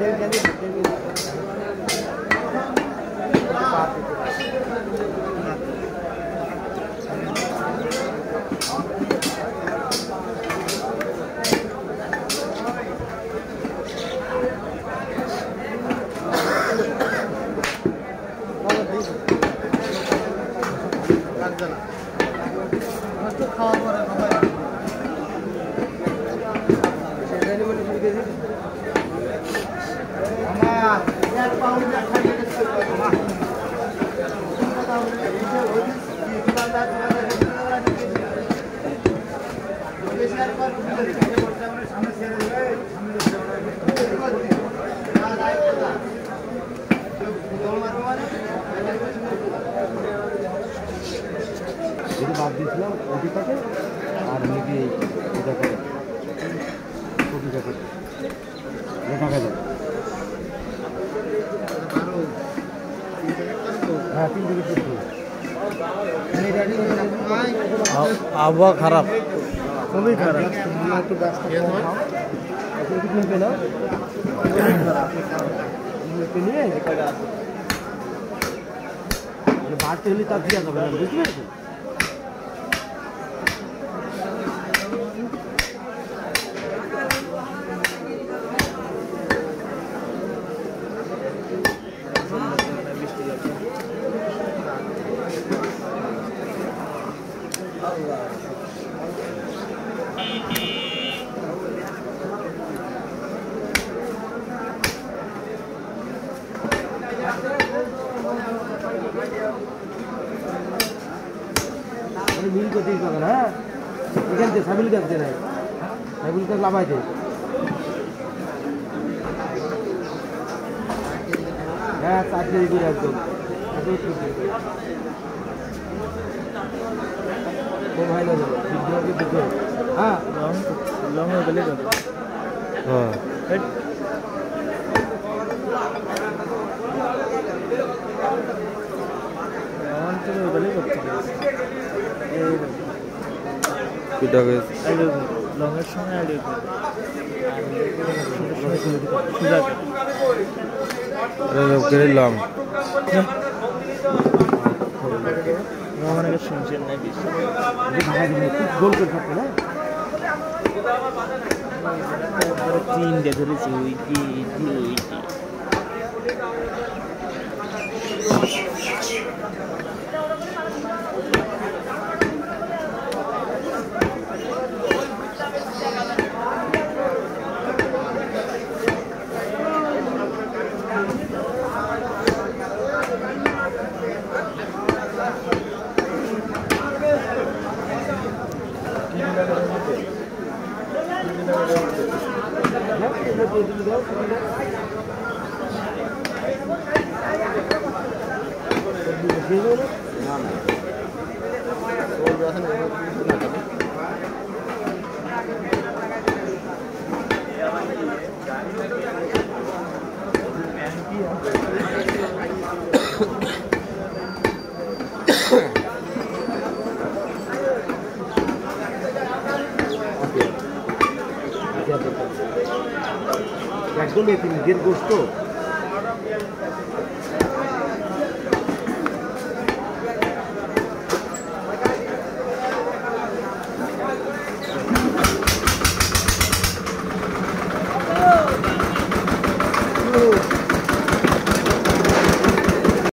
Gracias. এটা বাদ দিয়েছিলাম ওটিটাকে আর নাকি এটাকে ওটিটাকে দেখা গেল হ্যাঁ তিন দিকে চলছে আবহাওয়া খারাপ খুবই খারাপ। একটু ব্যস্ত না নিয়ে বাড়তে হলে তার দিয়ে যাবে না বুঝতে পেরেছ মানে মিল করতেই পাবে না হ্যাঁ? এখান থেকে সাবিল গাছ নাই। সাবিল গাছ লাভাইতে হ্যাঁ চারটে করে একদম। একদম ঠিক আছে। খুব ভালো লাগল বিদ্রোহকে বিদ্রোহ হ্যাঁ লং লং হয়ে গেলে কত হ্যাঁ হেট। আমার তো গেলে করতে এটা লংয়ের সময় আইডিয়া লং। রহমানকে শুনছেন না বেশি। গোল করে থাকবে না তিনটে ধরেছি ওই ওই Gracias. একদম এটি নিজের গোষ্ঠ